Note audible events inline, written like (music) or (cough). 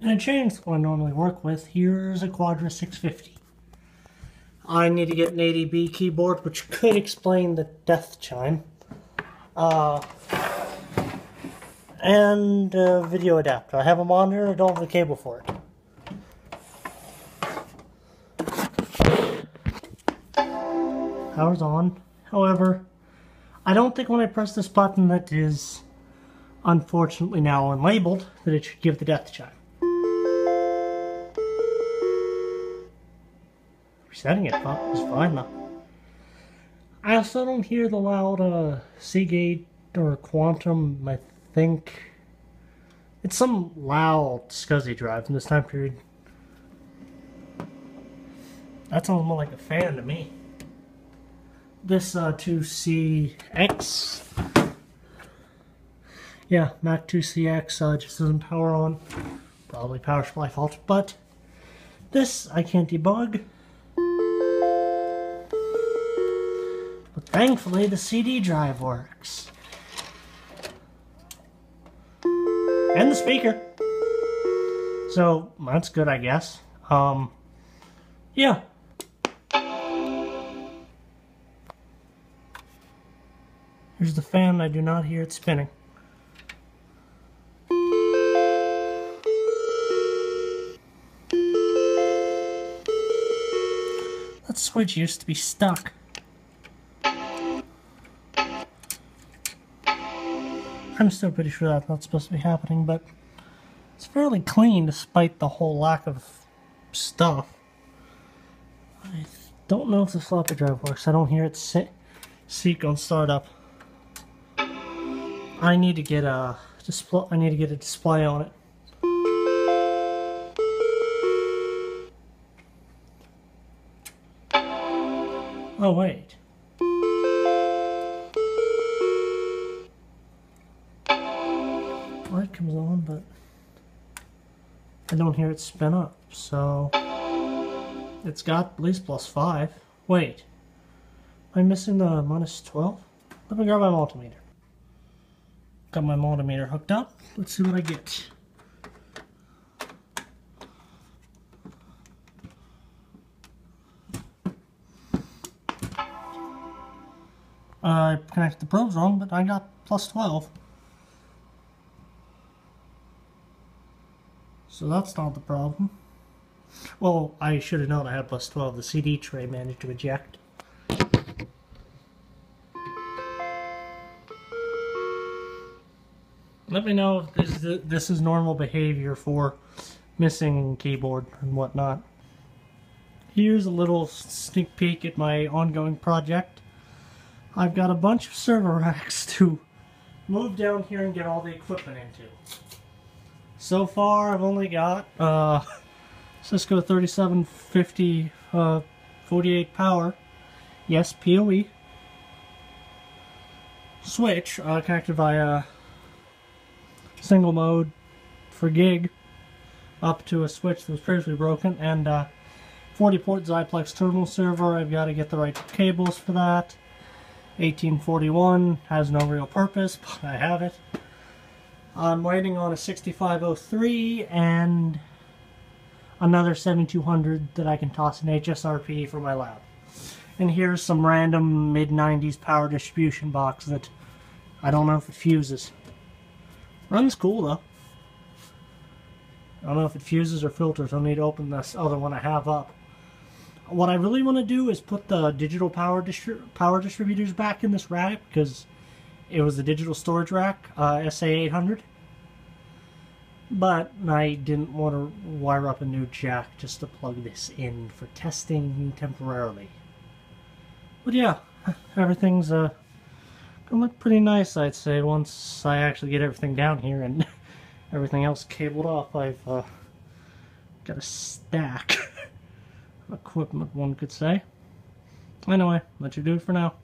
In a chainsaw I normally work with, here's a Quadra 650. I need to get an ADB keyboard, which could explain the death chime. Uh, and a video adapter. I have a monitor, I don't have a cable for it. Power's on. However, I don't think when I press this button that is unfortunately now unlabeled that it should give the death chime. Resetting it up was fine though. I also don't hear the loud uh, Seagate or Quantum, I think. It's some loud SCSI drive in this time period. That sounds more like a fan to me. This uh, 2CX. Yeah, Mac 2CX uh, just doesn't power on. Probably power supply fault, but this I can't debug. Thankfully the CD drive works. And the speaker. So, that's good I guess. Um, yeah, Here's the fan, I do not hear it spinning. That switch used to be stuck. I'm still pretty sure that's not supposed to be happening, but it's fairly clean despite the whole lack of stuff. I don't know if the floppy drive works. I don't hear it seek on startup. I need to get a display. I need to get a display on it. Oh wait. Light comes on, but I don't hear it spin up. So it's got at least plus five. Wait, am I missing the minus twelve? Let me grab my multimeter. Got my multimeter hooked up. Let's see what I get. I connected the probes wrong, but I got plus 12. So that's not the problem. Well, I should have known I had plus 12. The CD tray managed to eject. let me know if this is, this is normal behavior for missing keyboard and whatnot. Here's a little sneak peek at my ongoing project. I've got a bunch of server racks (laughs) to move down here and get all the equipment into. So far I've only got uh, Cisco 3750 uh, 48 power, yes PoE, switch uh, connected via single mode for gig up to a switch that was previously broken and uh, 40 port Xyplex terminal server. I've got to get the right cables for that. 1841 has no real purpose (laughs) but I have it I'm waiting on a 6503 and another 7200 that I can toss in HSRP for my lab and here's some random mid-90s power distribution box that I don't know if it fuses Runs cool though. I don't know if it fuses or filters. I'll need to open this other one I have up. What I really want to do is put the digital power distri power distributors back in this rack because it was a digital storage rack, uh, SA800. But I didn't want to wire up a new jack just to plug this in for testing temporarily. But yeah, (laughs) everything's uh, Gonna look pretty nice, I'd say, once I actually get everything down here and (laughs) everything else cabled off. I've uh, got a stack (laughs) of equipment, one could say. Anyway, let you do it for now.